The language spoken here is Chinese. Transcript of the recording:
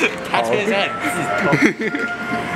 他确实很自重